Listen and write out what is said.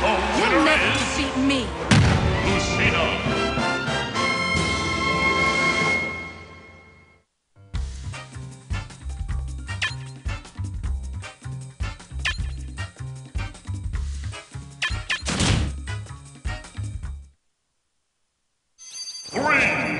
The You'll winner never is defeat me. Lucina. Three,